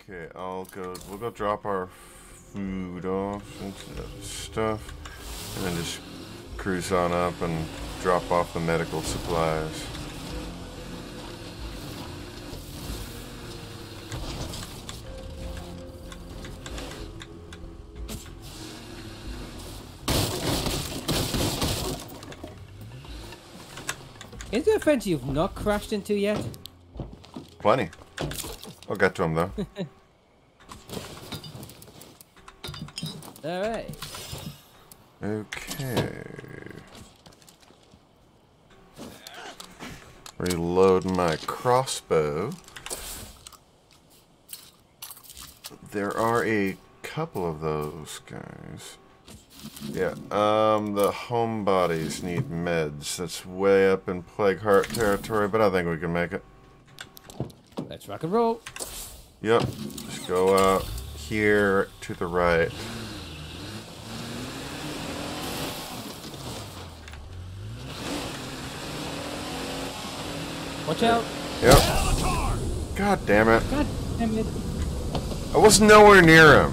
Okay, I'll go. We'll go drop our food off into the stuff, and then just cruise on up and drop off the medical supplies. Is there a fence you've not crashed into yet? Plenty. I'll get to him though. Alright. Okay. Reload my crossbow. There are a couple of those guys. Yeah, um, the homebodies need meds. That's way up in Plague Heart territory, but I think we can make it. Let's rock and roll. Yep, just go out here to the right. Watch out. Yep. God damn it. God damn it. I was nowhere near him.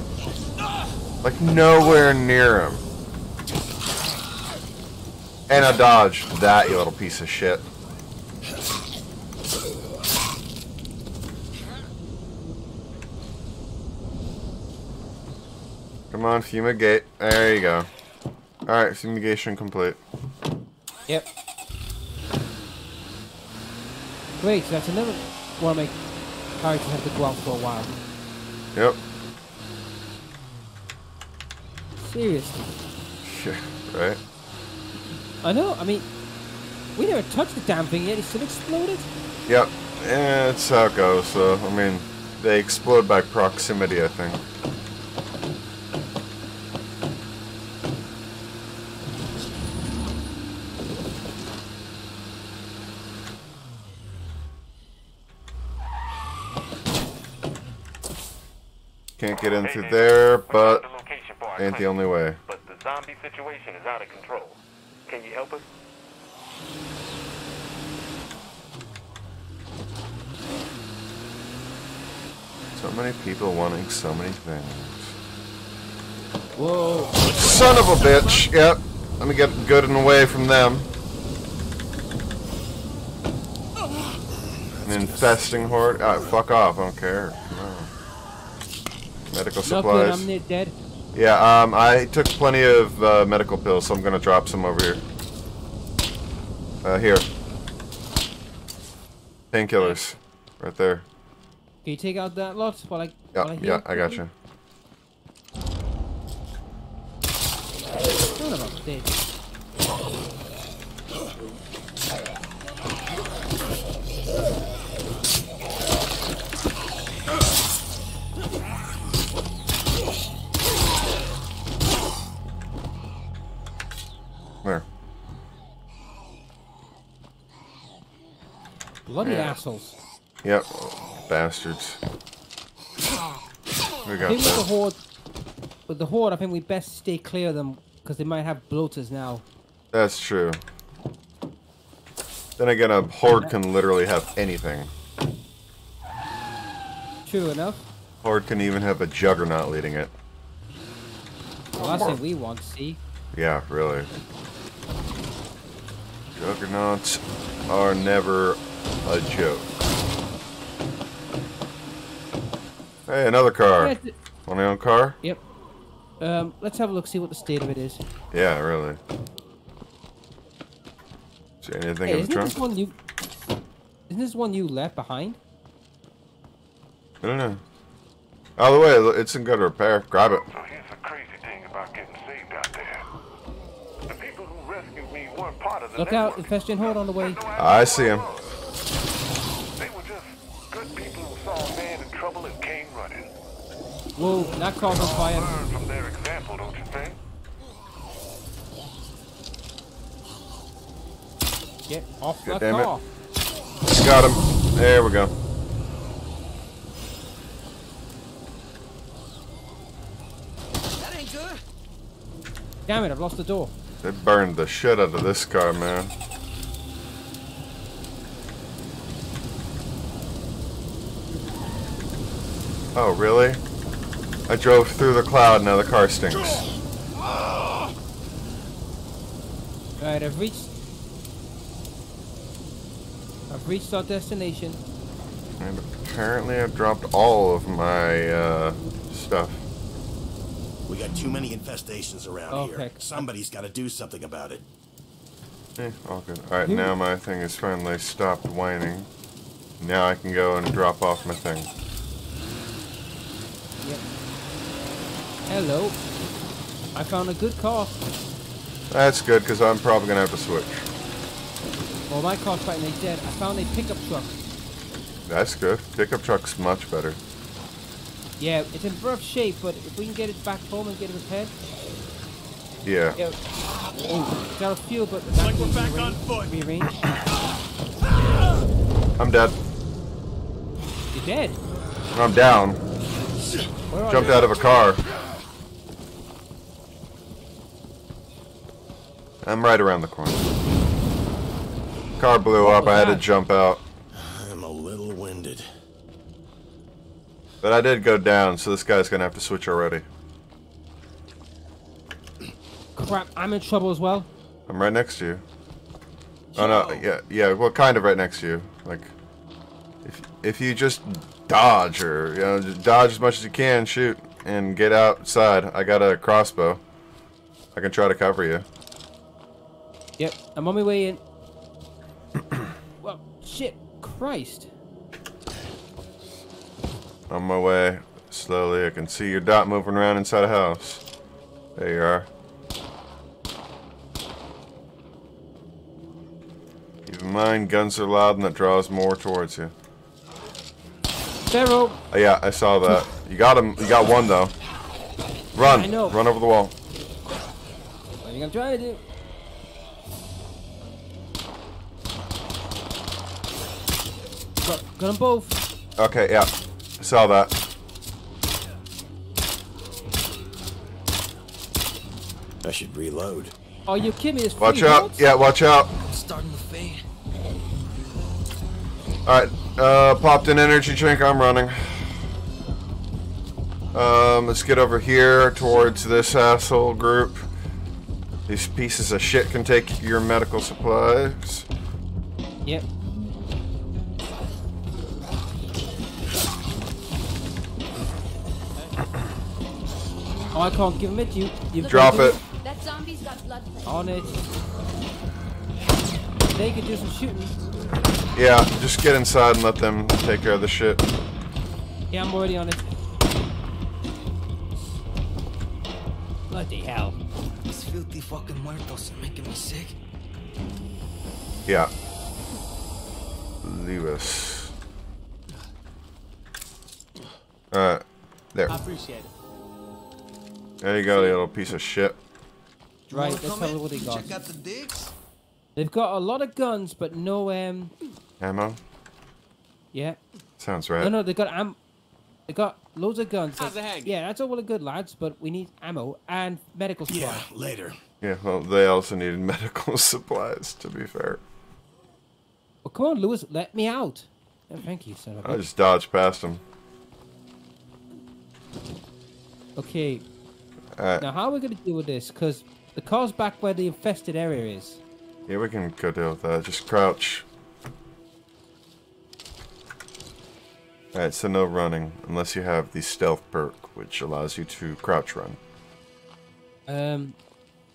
Like, nowhere near him. And I dodged that, you little piece of shit. Come on, fumigate. There you go. Alright, fumigation complete. Yep. Great, so that's another one of my characters have to go out for a while. Yep. Seriously. Yeah, right? I know, I mean, we never touched the damn thing yet, it still exploded? Yep. Yeah, that's how it goes, so, I mean, they explode by proximity, I think. Get in through there, but ain't the only way. But the zombie situation is out of control. Can you help us? So many people wanting so many things. Whoa. Son of a bitch! Yep. Let me get good and away from them. An infesting horde? Ah, fuck off, I don't care. No. Medical supplies. I'm near dead. Yeah, um, I took plenty of uh, medical pills, so I'm gonna drop some over here. Uh, here. Painkillers. Right there. Can you take out that lot while I, Yeah, while I yeah, I got you. Assholes. Yep. Bastards. We got with the horde, with the horde, I think we best stay clear of them because they might have bloaters now. That's true. Then again, a horde can literally have anything. True enough. Horde can even have a juggernaut leading it. Well, that's what we want. See. Yeah, really. Juggernauts are never a joke. Hey, another car. Yeah, th- Want to own car? Yep. Um, let's have a look. See what the state of it is. Yeah, really. Is there anything Hey, in the isn't trunk? this one you? Isn't this one you left behind? I don't know. Out of the way, it's in good repair. Grab it. So here's the crazy thing about getting saved out there. The people who rescued me weren't part of the Look out! network. Infestion horde on the way. Had no idea I see him. was. They were just good people who saw a man in trouble and came running. Whoa! That car's on fire. Learn from their example, don't you think? Get off God that damn it. car. Got him. There we go. That ain't good. Damn it! I've lost the door. They burned the shit out of this car, man. Oh, really? I drove through the cloud, now the car stinks. Right, I've reached. I've reached our destination. And apparently I've dropped all of my uh, stuff. We got too many infestations around Okay. here. Somebody's got to do something about it. Eh, all good. Alright, now my thing is finally stopped whining. Now I can go and drop off my thing. Yep. Hello. I found a good car. That's good, because I'm probably going to have to switch. Well, my car's practically dead. I found a pickup truck. That's good. Pickup truck's much better. Yeah, it's in rough shape, but if we can get it back home and get it repaired. Yeah. Yeah. It's out of fuel, but that like we're back rearrange- on foot. Rearrange. I'm dead. You're dead. I'm down. Where are Jumped you? out of a car. I'm right around the corner. Car blew What up. I had to jump out. I'm a little winded. But I did go down, so this guy's gonna have to switch already. Crap, I'm in trouble as well. I'm right next to you. Oh no, yeah, yeah, well, kind of right next to you. Like, if if you just dodge or you know, just dodge as much as you can, shoot, and get outside. I got a crossbow. I can try to cover you. Yep, I'm on my way in. well, shit, Christ. On my way, slowly. I can see your dot moving around inside a house. There you are. Keep in mind, guns are loud and that draws more towards you. Pharaoh, Oh, yeah, I saw that. You got him. You got one though. Run. I know. Run over the wall. what are you gonna try to do? Got, got them both. Okay, yeah. Saw that. I should reload. Oh, you kidding me? There's Watch out. bullets? Yeah, watch out. It's starting to fade. Alright, uh, popped an energy drink. I'm running. Um, let's get over here towards this asshole group. These pieces of shit can take your medical supplies. Yep. Oh, I can't give him it. You, you Drop it. That zombie's got blood plague. on it. They could do some shooting. Yeah, just get inside and let them take care of the shit. Yeah, I'm already on it. Bloody hell. These filthy fucking muertos are making me sick. Yeah. Lewis. Alright. There. appreciate it. There you go, you little piece of shit. Right, Wanna let's have a look what they got. Check out the digs. They've got a lot of guns, but no, um, Ammo? yeah. Sounds right. no, no, they got am. They got loads of guns. How's They- it hanging? Yeah, that's all well and good, lads, but we need ammo and medical supplies. Yeah, later. Yeah, well, they also needed medical supplies, to be fair. Well, come on, Lewis, let me out. Oh, thank you, son of a I bitch. just dodged past them. Okay, Alright. now how are we going to deal with this? Because the car's back where the infested area is. Yeah, we can go deal with that. Just crouch. Alright, so no running, unless you have the stealth perk, which allows you to crouch run, Um,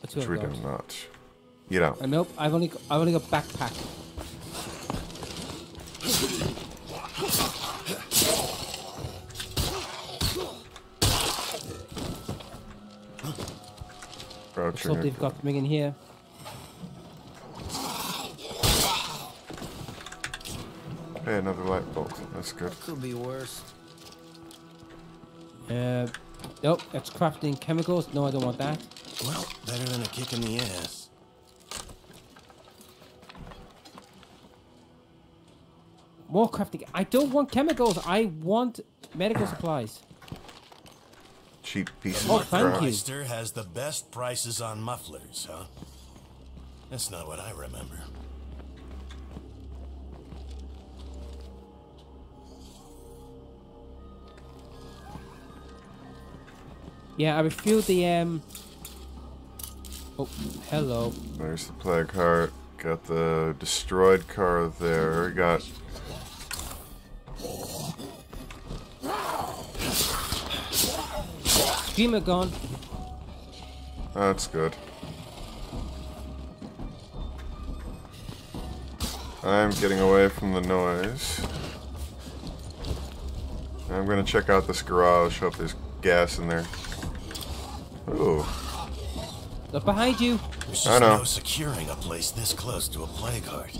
which we do got? not. You don't. Uh, nope, I've only got, I've only got backpack. Let's Crouching. hope they've got something in here. Hey, another light bulb. That's good. That Could be worse. Uh, nope, that's crafting chemicals. No, I don't want that. Well, better than a kick in the ass. More crafting. I don't want chemicals. I want medical supplies. Cheap piece Oh, of thank crap. you. Meister has the best prices on mufflers, huh? That's not what I remember. Yeah, I refueled the um. Oh, hello. There's the plague heart. Got the destroyed car there. Got Screamer gone. that's good. I'm getting away from the noise. I'm gonna check out this garage. Hope there's gas in there. Ooh, Look behind you. There's I just know. no securing a place this close to a plague heart.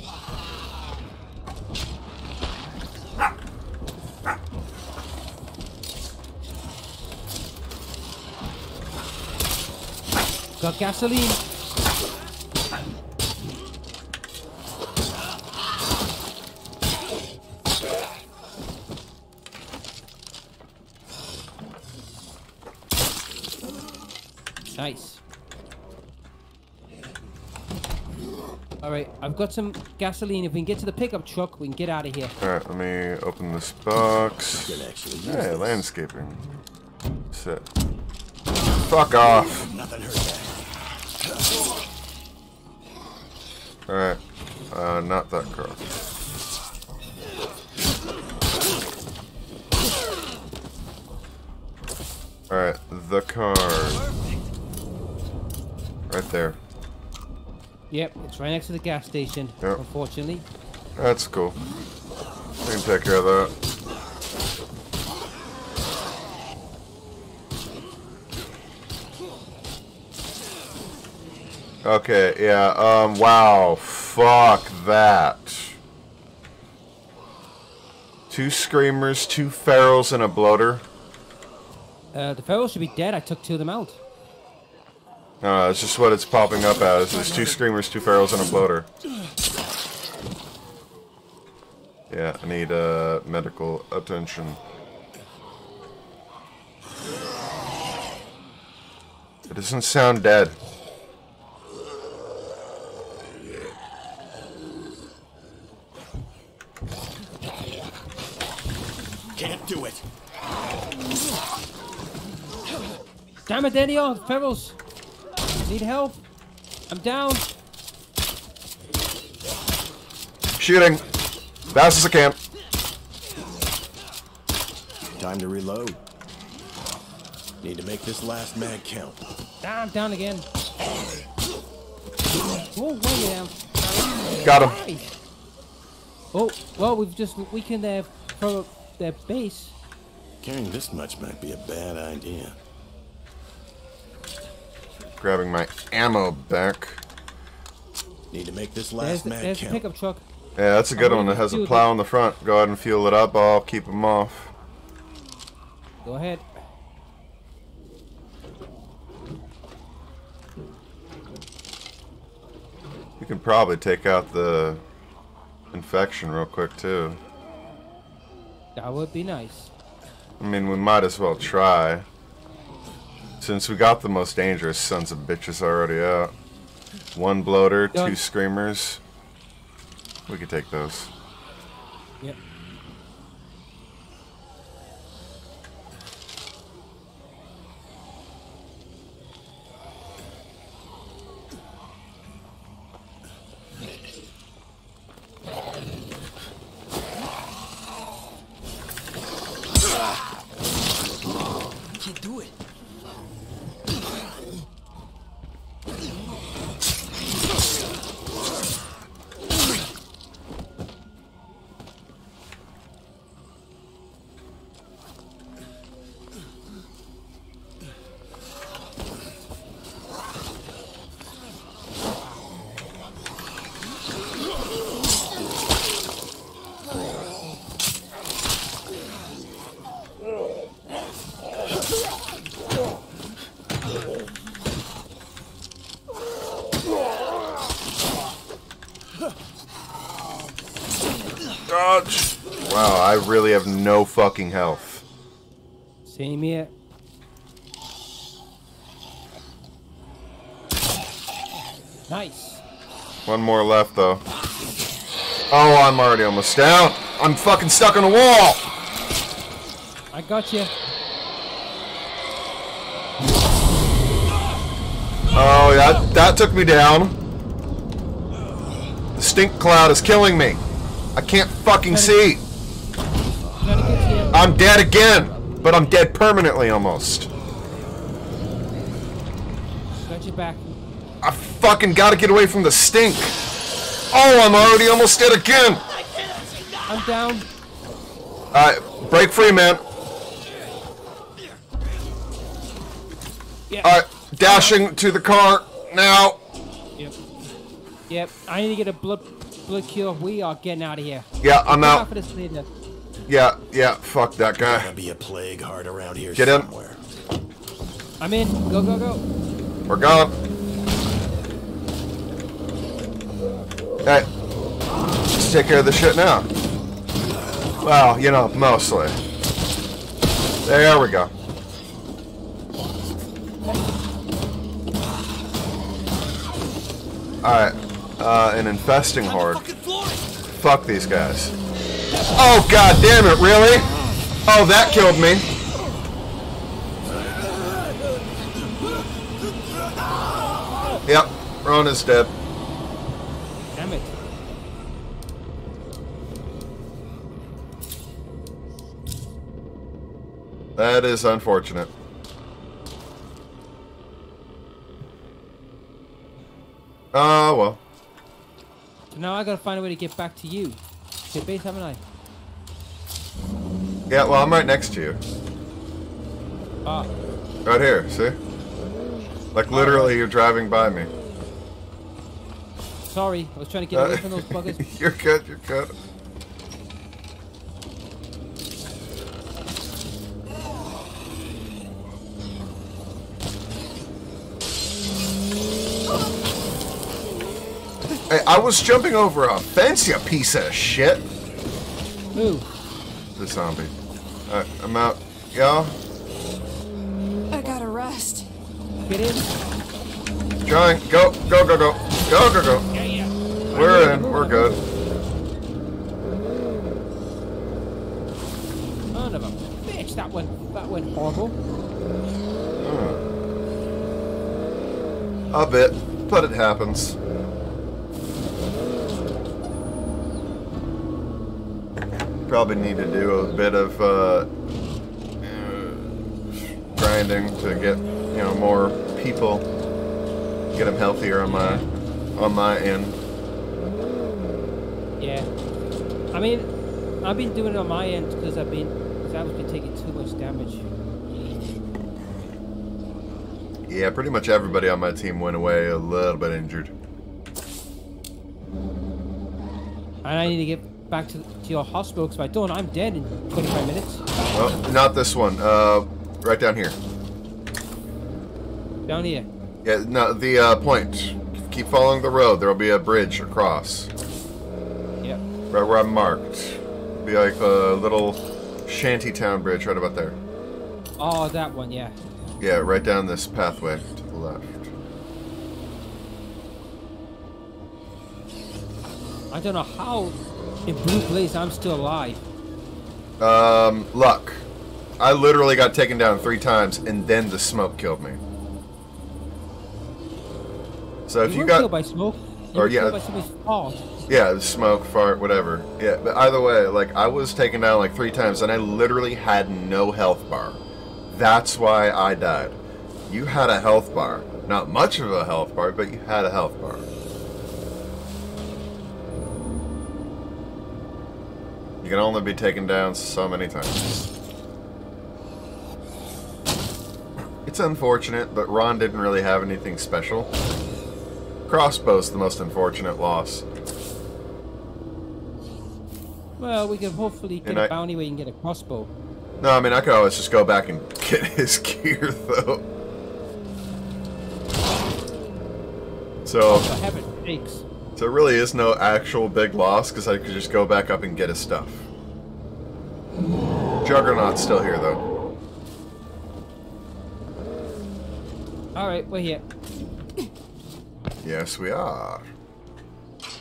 Got gasoline. Nice. Alright, I've got some gasoline. If we can get to the pickup truck, we can get out of here. alright, let me open this box. Can actually use Hey, landscaping. Sit. Fuck off. Nothing hurt that. Alright. Uh, not that car. Alright, the car. Right there. Yep, it's right next to the gas station, Yep. unfortunately. That's cool. We can take care of that. Okay, yeah, um, wow. Fuck that. Two screamers, two ferals, and a bloater. Uh, the feral should be dead. I took two of them out. Uh, it's just what it's popping up as. There's two screamers, two ferals, and a bloater. Yeah, I need uh, medical attention. It doesn't sound dead. Can't do it. Damn it, Daniel! Ferals! Need help! I'm down! Shooting. Fast as I can. Time to reload. Need to make this last mag count. Ah, I'm down again. Oh, way down. Got him. Nice. Oh, well, we've just weakened their, pro- their base. Carrying this much might be a bad idea. Grabbing my ammo back. Need to make this last the, mag there's count. pickup truck. Yeah, that's a good I'm one. It has a plow the- in the front. Go ahead and fuel it up. I'll keep them off. Go ahead. You can probably take out the infection real quick too. That would be nice. I mean, we might as well try. Since we got the most dangerous sons of bitches already out. One bloater, two screamers. We could take those. Yep. Can't do it. Dodge! Wow, I really have no fucking health. Same here. Nice. One more left though. Oh, I'm already almost down. I'm fucking stuck on a wall. I got you. Oh, that, that took me down. The stink cloud is killing me. I can't fucking see. Trying to get to you. I'm dead again, but I'm dead permanently almost. Got your back. I fucking gotta get away from the stink. Oh, I'm already almost dead again. I'm down. Alright, break free, man. Yeah. Alright, dashing to the car now. Yep. Yep. I need to get a blood blood cure. We are getting out of here. Yeah, I'm out. For this leader. Yeah, yeah, fuck that guy. Gotta guy. be a plague heart around here Get in. somewhere. I'm in. Go go go. We're gone. Hey, let's take care of the shit now. Well, you know, mostly. There we go. Alright, uh, an infesting horde. Fuck these guys. Oh, god damn it, really? Oh, that killed me. Yep, Rona's dead. Damn it. That is unfortunate. Oh, well. Now I gotta find a way to get back to you. Get base, haven't I? Yeah, well, I'm right next to you. Ah. Right here, see? Like, literally, you're driving by me. Sorry, I was trying to get away from those buggers. you're good, you're good. Hey, I was jumping over a fence, you piece of shit. Ooh. The zombie. Alright, I'm out. Y'all, I gotta rest. Get in. trying. Go, go, go, go. Go, go, go. Yeah, yeah. We're in. We're good. Son of a bitch, that went that went horrible. A bit, but it happens. Probably need to do a bit of uh, grinding to get you know more people, get them healthier on my on my end. Yeah. I mean, I've been doing it on my end because I've been, because I've been taking too much damage. Yeah, pretty much everybody on my team went away a little bit injured. And I need to get back to, to your hospital because if I don't, I'm dead in 25 minutes. Well, not this one. Uh, right down here. Down here. Yeah, no, the uh, point. Keep following the road. There'll be a bridge across. Yep. Right where I'm marked. Be like a little shanty town bridge right about there. Oh, that one, yeah. Yeah, right down this pathway to the left. I don't know how in Blue Blaze I'm still alive. Um, luck. I literally got taken down three times, and then the smoke killed me. So if you you got, killed by smoke. You or yeah. yeah, the smoke, fart, whatever. Yeah, but either way, like I was taken down like three times, and I literally had no health bar. That's why I died. You had a health bar, not much of a health bar, but you had a health bar. You can only be taken down so many times. It's unfortunate, but Ron didn't really have anything special. Crossbow's the most unfortunate loss. Well, we can hopefully get And a I- bounty where you can get a crossbow. No, I mean, I could always just go back and get his gear, though. Oh, so, For heaven's sakes. So it really is no actual big loss, because I could just go back up and get his stuff. Juggernaut's still here, though. Alright, we're here. Yes, we are.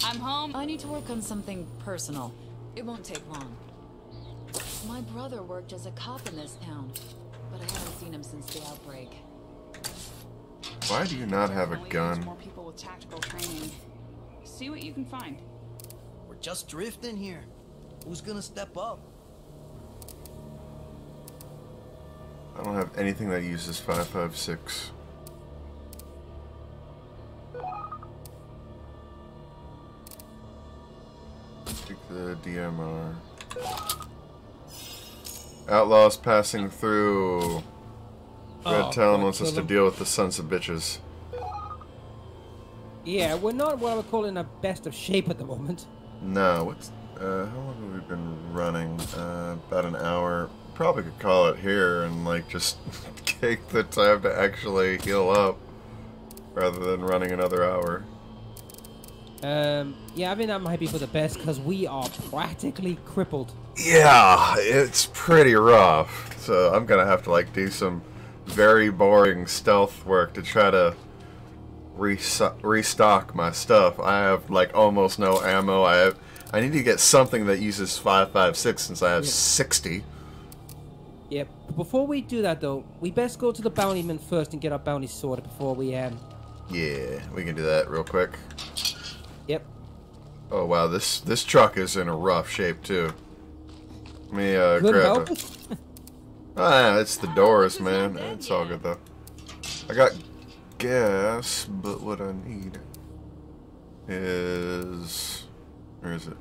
I'm home. I need to work on something personal. It won't take long. My brother worked as a cop in this town, but I haven't seen him since the outbreak. Why do you not have a gun? More people with tactical training. See what you can find. We're just drifting here. Who's gonna step up? I don't have anything that uses 556. Take the DMR. Outlaws passing through. Red Oh, Talon wants us to deal with the sons of bitches. Yeah, we're not what I would call in the best of shape at the moment. No, what's uh, how long have we been running? Uh, about an hour. Probably could call it here and like just take the time to actually heal up, rather than running another hour. Um, yeah, I think that might be for the best because we are practically crippled. Yeah, it's pretty rough. So I'm gonna have to like do some very boring stealth work to try to restock my stuff. I have like almost no ammo. I have. I need to get something that uses 556 since I have Yeah. 60. Yep. But before we do that, though, we best go to the bountyman first and get our bounty sorted before we um. Yeah, we can do that real quick. Yep. Oh wow, this this truck is in a rough shape too. Let me uh, Good grab it. Ah, it's the doors, man. It's all good though. I got gas, but what I need is where is it?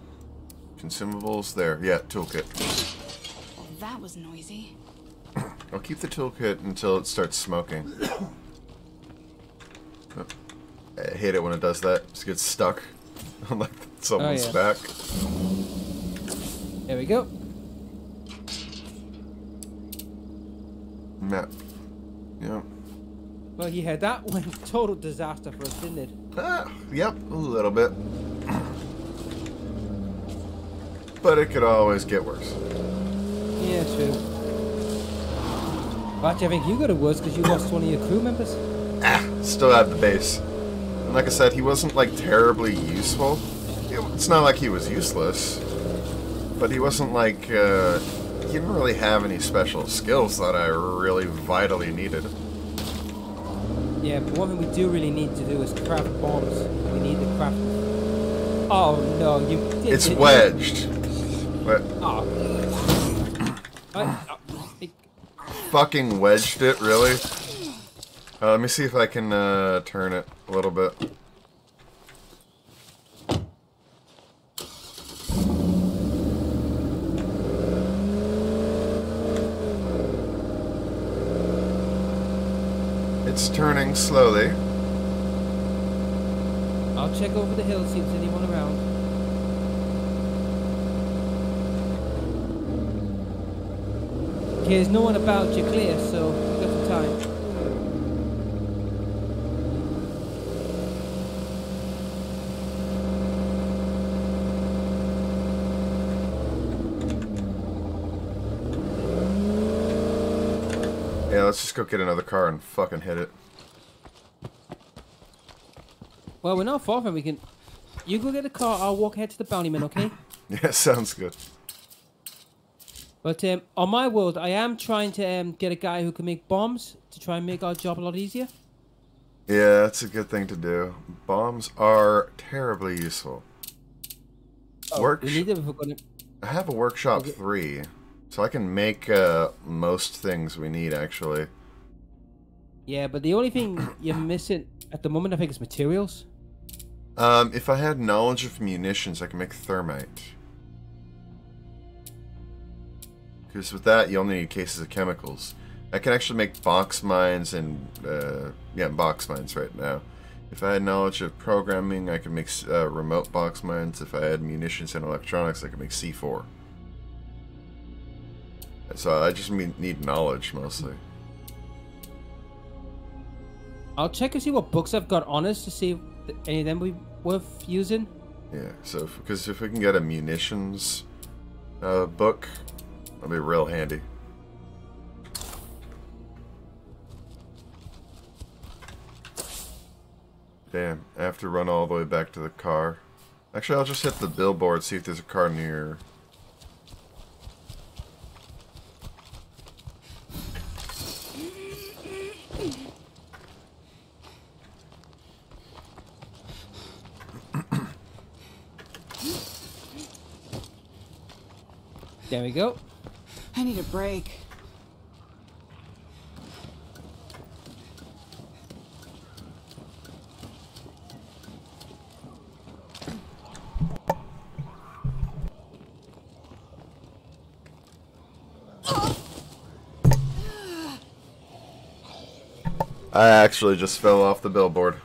Consumables there. Yeah, toolkit. Well, that was noisy. I'll keep the toolkit until it starts smoking. Oh, I hate it when it does that. It gets stuck on like someone's oh, yeah. back. There we go. Map. Well, yeah, that went total disaster for us, didn't it? Ah, yep, a little bit. But it could always get worse. Yeah, true. But actually, I think you got it worse because you lost one of your crew members. Ah, still had the base. And like I said, he wasn't like terribly useful. It's not like he was useless, but he wasn't like uh, he didn't really have any special skills that I really vitally needed. Yeah, but one thing we do really need to do is craft bombs. We need to craft. Oh no, you. It's wedged. But Oh. I, I, it- fucking wedged it, really? Uh, let me see if I can uh, turn it a little bit. It's turning slowly. I'll check over the hill, see if there's anyone around. Okay, there's no one about. You're clear, so we've got some time. Yeah, let's just go get another car and fucking hit it. Well, we're not far from. We can. You go get a car. I'll walk ahead to the bountyman. Okay. Yeah, sounds good. But um, on my world, I am trying to um, get a guy who can make bombs to try and make our job a lot easier. Yeah, that's a good thing to do. Bombs are terribly useful. Work. We need them if we're gonna. I have a workshop Okay. three, so I can make uh, most things we need actually. Yeah, but the only thing you're missing at the moment, I think, is materials. Um, if I had knowledge of munitions, I can make thermite. Because with that, you only need cases of chemicals. I can actually make box mines and uh, yeah, box mines right now. If I had knowledge of programming, I could make uh, remote box mines. If I had munitions and electronics, I could make C4. So I just need knowledge mostly. I'll check and see what books I've got on us to see if any of them be worth using. Yeah, so because if, we can get a munitions uh, book, that'll be real handy. Damn, I have to run all the way back to the car. Actually, I'll just hit the billboard, see if there's a car near. There we go. I need a break. I actually just fell off the billboard.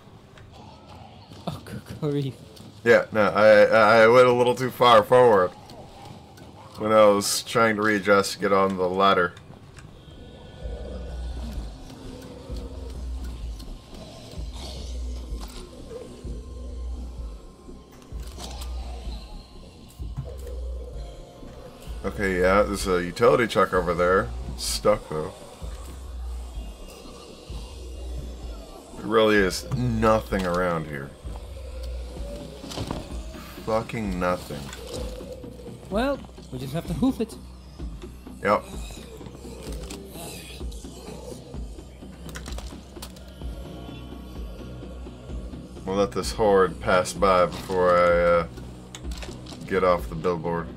Oh, good grief. Yeah, no, I I went a little too far forward when I was trying to readjust to get on the ladder. Okay, yeah, there's a utility truck over there. It's stuck though. There really is nothing around here. Fucking nothing. Well, we just have to hoof it. Yep. We'll let this horde pass by before I uh, get off the billboard.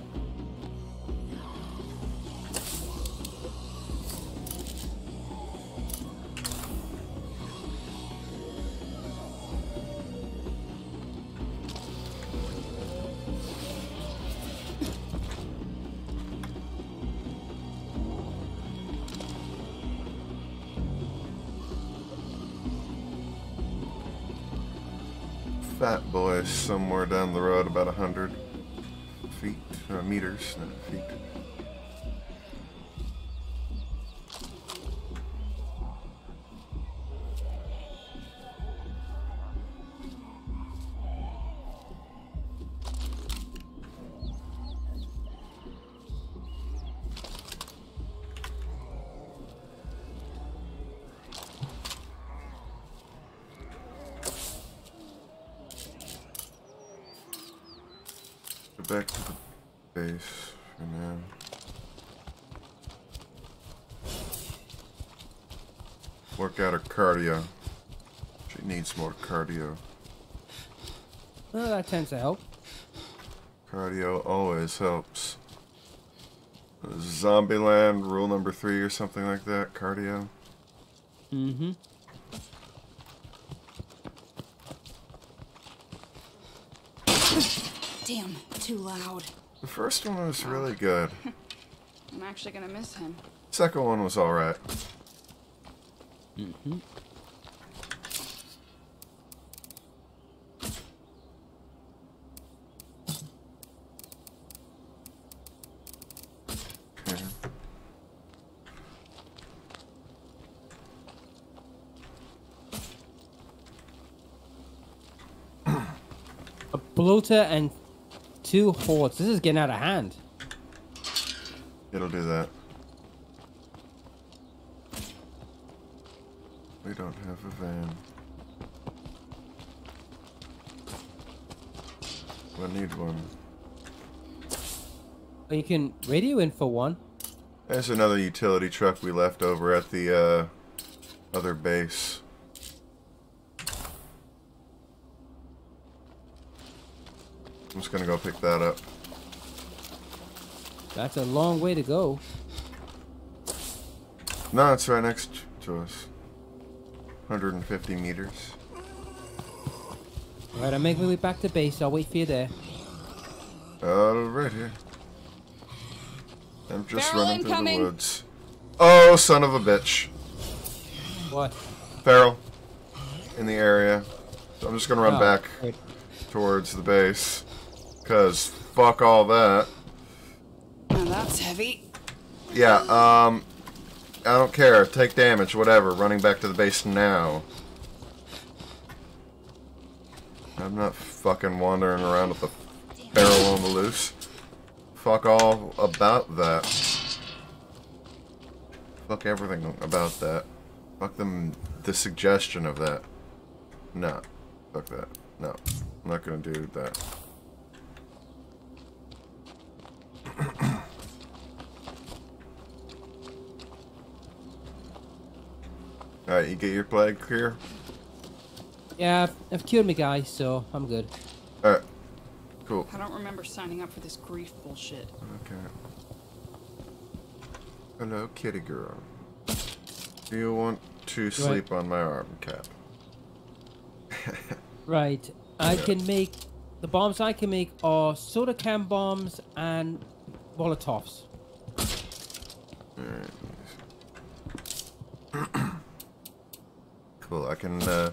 Somewhere down the road, about a hundred feet, uh, meters, not feet. Go back to the base for now. Work out her cardio. She needs more cardio. Well, that tends to help. Cardio always helps. Zombieland rule number three or something like that. Cardio. Mm-hmm. Damn, too loud. The first one was really good. I'm actually gonna miss him. Second one was alright. Mm-hmm. Okay. A bloater and two hordes. This is getting out of hand. It'll do that. We don't have a van. I need one. You can radio in for one. There's another utility truck we left over at the uh, other base. I'm just gonna go pick that up. That's a long way to go. No, it's right next to us. 150 meters. Alright, I'm making my way back to base. I'll wait for you there. Uh, right here. I'm just Feral running incoming. through the woods. Oh, son of a bitch. What? Feral. In the area. So I'm just gonna run Oh, back great. towards the base. Cause fuck all that. Now that's heavy. Yeah, um, I don't care. Take damage, whatever. Running back to the base now. I'm not fucking wandering around with a feral on the loose. Fuck all about that. Fuck everything about that. Fuck them, the suggestion of that. No. Fuck that. No. I'm not gonna do that. Alright, you get your plague clear? Yeah, I've, I've killed me guy, so I'm good. Alright. Cool. I don't remember signing up for this grief bullshit. Okay. Hello, kitty girl. Do you want to sleep on my arm, cat? Right. I can make the bombs I can make are soda can bombs and molotovs. Cool. I can uh,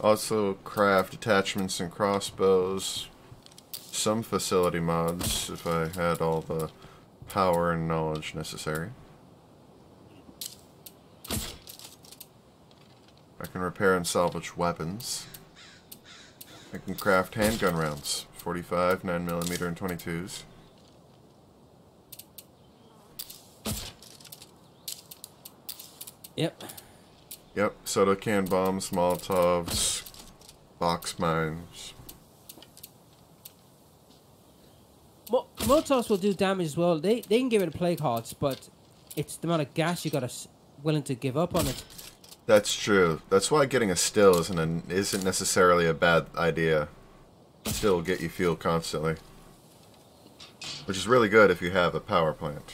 also craft attachments and crossbows. Some facility mods if I had all the power and knowledge necessary. I can repair and salvage weapons. I can craft handgun rounds. 45, 9mm, and 22s. Yep. Yep, soda can bombs, molotovs, box mines. Mo- molotovs will do damage as well. They they can get rid of plague hearts, but it's the amount of gas you got to willing to give up on it. That's true. That's why getting a still isn't an, isn't necessarily a bad idea. Still get you fuel constantly, which is really good if you have a power plant,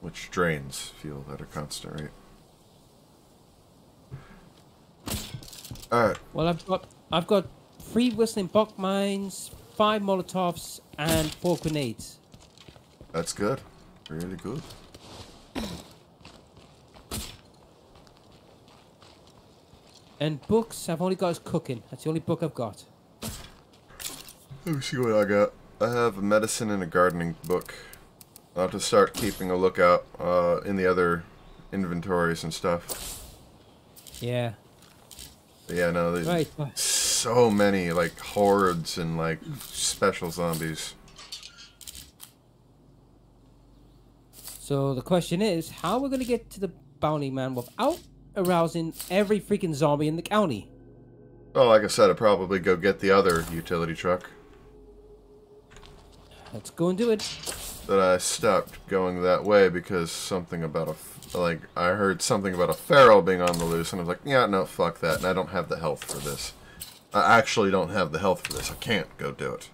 which drains fuel at a constant rate. All right. Well, I've got I've got three whistling box mines, five molotovs, and four grenades. That's good. Really good. And books, I've only got is cooking. That's the only book I've got. Let me see what I got. I have a medicine and a gardening book. I'll have to start keeping a lookout uh, in the other inventories and stuff. Yeah. Yeah, no, there's Right. so many like hordes and like special zombies. So the question is, how are we going to get to the bounty man without arousing every freaking zombie in the county? Well, like I said, I'd probably go get the other utility truck. Let's go and do it. That I stopped going that way because something about a like I heard something about a feral being on the loose, and I was like, yeah, no, fuck that, and I don't have the health for this. I actually don't have the health for this. I can't go do it.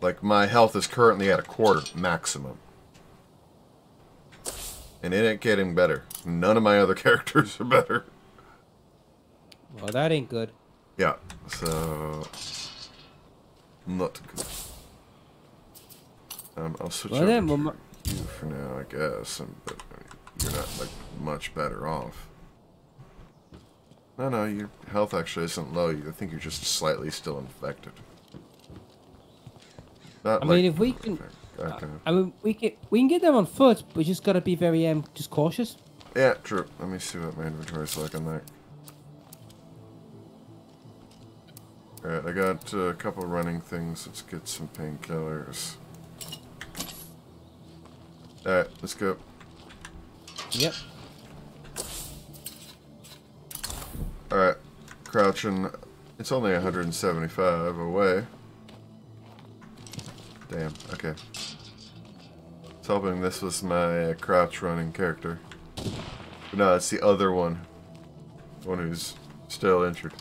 Like my health is currently at a quarter maximum, and it ain't getting better. None of my other characters are better. Well, that ain't good. Yeah, so not good. Um, I'll switch Well over to you for now, I guess. But you're not like much better off. No, no, your health actually isn't low. I think you're just slightly still infected. Not I like mean, if we can, Okay. I mean, we can we can get them on foot, but we just gotta be very um just cautious. Yeah, true. Let me see what my inventory's like on that. Alright, I got uh, a couple running things. Let's get some painkillers. Alright, let's go. Yep. Alright, crouching. It's only 175 away. Damn, okay. I was hoping this was my uh, crouch running character. But no, it's the other one. The one who's still injured.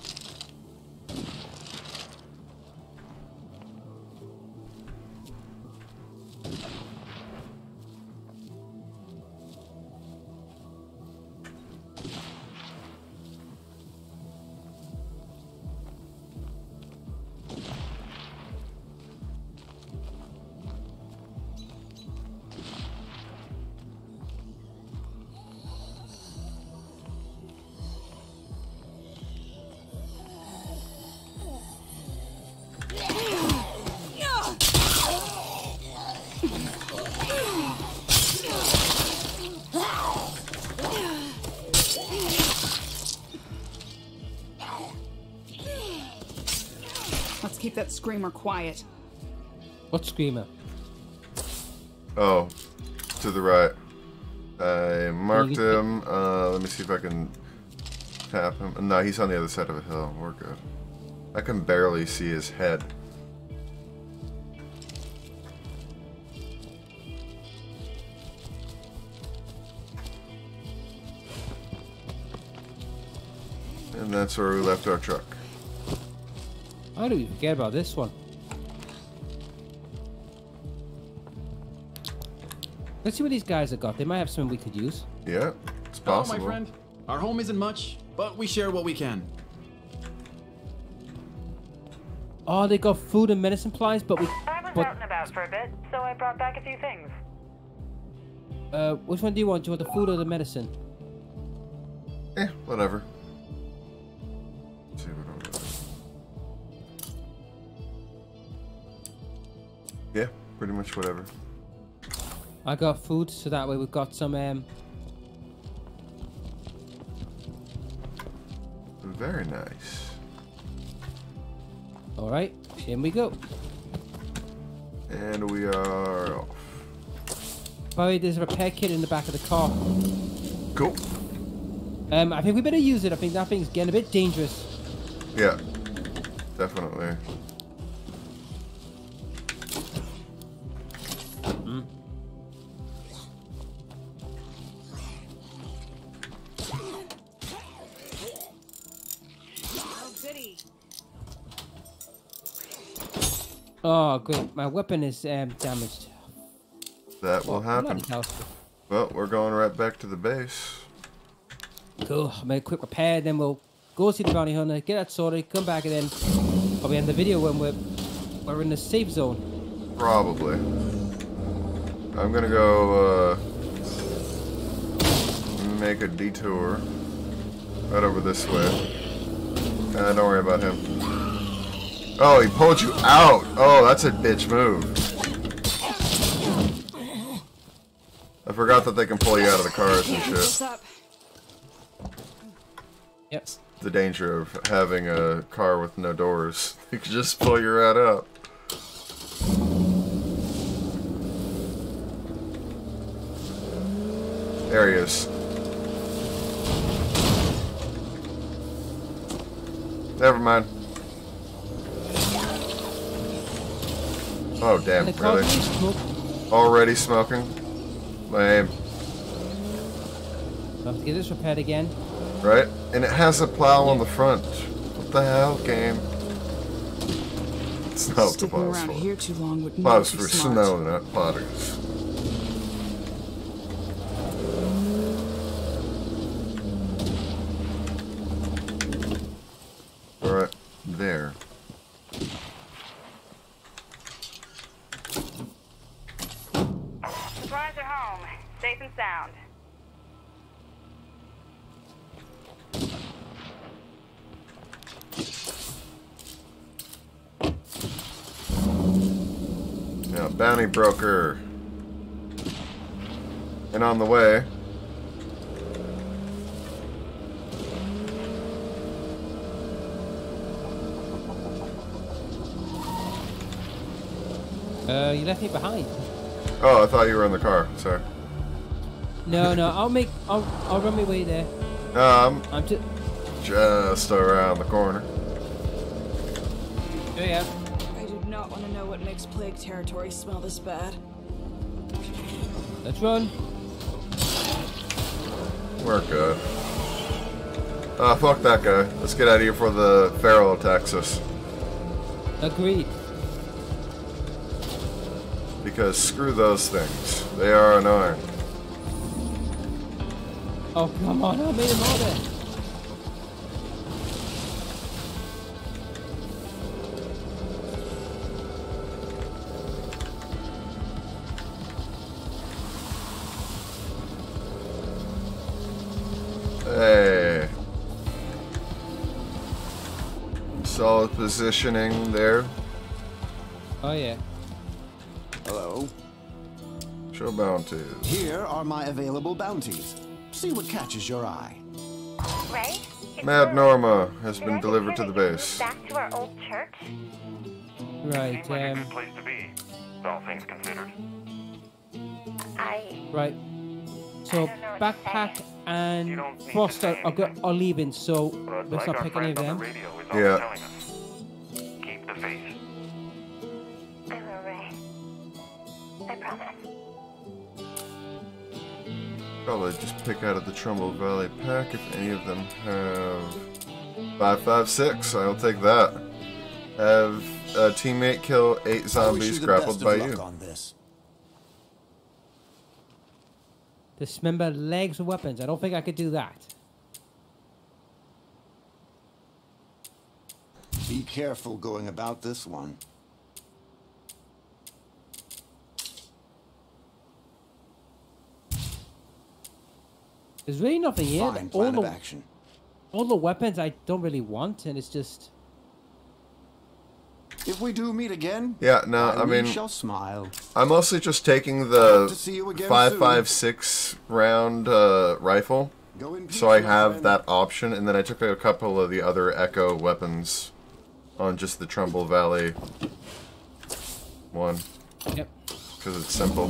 Screamer quiet. What screamer? Oh, to the right. I marked get- him. Uh, let me see if I can tap him. No, he's on the other side of a hill. We're good. I can barely see his head. And that's where we left our truck. How do we forget about this one? Let's see what these guys have got. They might have something we could use. Yeah, it's Oh, possible. my friend. Our home isn't much, but we share what we can. Oh, they got food and medicine supplies, but we. I was But- out and about for a bit, so I brought back a few things. Uh, which one do you want? Do you want the food or the medicine? Eh, whatever. Pretty much whatever. I got food, so that way we've got some. Um, Very nice. all right, in we go. And we are off. By the way, there's a repair kit in the back of the car. Cool. Um, I think we better use it. I think that thing's getting a bit dangerous. Yeah, definitely. Oh, good. My weapon is um, damaged. That will happen. Well, we're going right back to the base. Cool. I'll make a quick repair, then we'll go see the bounty hunter, get that sorted, come back, and then probably end the video when we're we're in the safe zone. Probably. I'm gonna go uh, make a detour right over this way. Uh, don't worry about him. Oh, he pulled you out. Oh, that's a bitch move. I forgot that they can pull you out of the cars and shit. Yep. The danger of having a car with no doors. You can just pull your rat up. There he is. Never mind. Oh damn, The really? smoke. Already smoking? Lame. I'll have to get this repaired again. Right? And it has a plow on the front. What the hell, game? It's not what the Sticking plow's around for. here too long would not Plow's be for smart. snow, not potters. Bounty broker. And on the way. Uh, you left me behind. Oh, I thought you were in the car. Sorry. No, no, I'll make, I'll, I'll run my way there. Um, I'm just, just around the corner. oh yeah. Plague territory smell this bad. Let's run. We're good. Ah, fuck that guy. Let's get out of here before the feral attacks us. Agreed. Because screw those things. They are annoying. Oh, come on, I made him all there. Hey. Solid positioning there. Oh yeah. Hello. Show bounties. Here are my available bounties. See what catches your eye. Ray? Mad Norma has been delivered to the that you moved base. Back to our old church? Right, Seems like a um, good place to be, all things considered. I. right. So, I don't know what to backpack and don't need to Frost are, are, go- are leaving, so let's like not pick any of on the them. Yeah. always telling us, keep the faith. I will, Ray. I promise. Probably just pick out of the Trumbull Valley pack if any of them have 556. I'll take that. Have a teammate kill eight zombies grappled by of luck you. on this. Dismember legs and weapons. I don't think I could do that. Be careful going about this one. There's really nothing here. Fine all plan of the action. all the weapons I don't really want, and it's just If we do meet again, Yeah, no, I we mean, shall smile. I'm mostly just taking the to see you again five soon. five six round uh, rifle, Go in peace, so I have friend. that option, and then I took a couple of the other Echo weapons on just the Trumbull Valley one yep. because it's simple.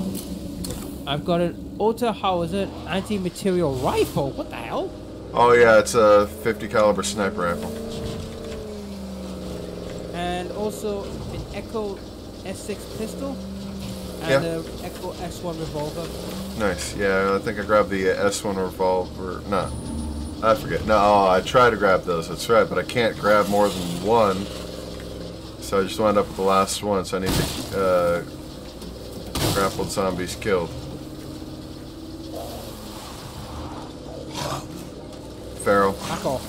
I've got an auto Hauser anti-material rifle. What the hell? Oh yeah, it's a 50 caliber sniper rifle. And also an Echo S6 pistol and Yeah. a Echo S1 revolver. Nice. Yeah, I think I grabbed the S1 revolver. No, I forget. No, oh, I tried to grab those. That's right, but I can't grab more than one. So I just wound up with the last one. So I need to uh, grappled zombies killed. Feral. Back off.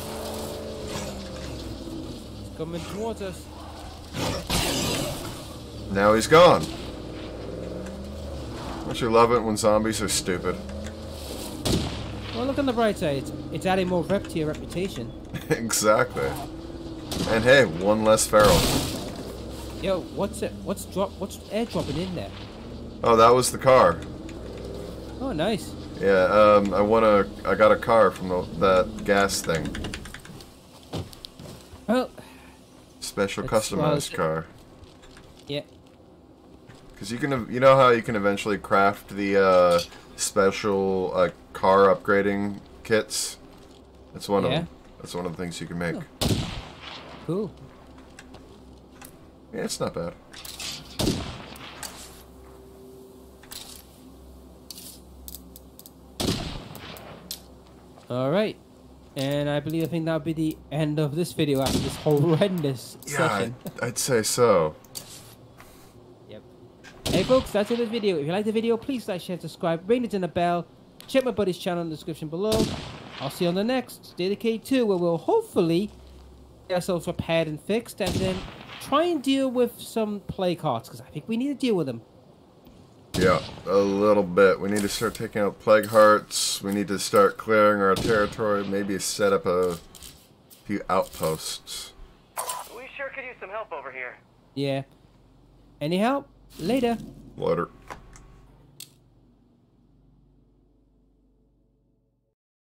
It's coming towards us. Now he's gone. Don't you love it when zombies are stupid? Well, look on the bright side. It's, it's adding more rep to your reputation. exactly. And hey, one less feral. Yo, what's it? What's drop? What's air dropping in there? Oh, that was the car. Oh, nice. Yeah, um, I want to. I got a car from the, that gas thing. Well, Special That's customized well, car. yeah. Because you can, you know how you can eventually craft the uh, special uh, car upgrading kits. That's one of Yeah. them. That's one of the things you can make. Cool. Yeah, it's not bad. All right. And I believe I think that'll be the end of this video after this horrendous Yeah, session. I'd, I'd say so. Yep. Hey folks, that's it for this video. If you like the video, please like, share, subscribe, ring it in the bell. Check my buddy's channel in the description below. I'll see you on the next Dedicated 2 where we'll hopefully get ourselves repaired and fixed and then try and deal with some plague hearts because I think we need to deal with them. Yeah, a little bit. We need to start taking out plague hearts. We need to start clearing our territory. Maybe set up a few outposts. We sure could use some help over here. Yeah. Any help? Later. Later.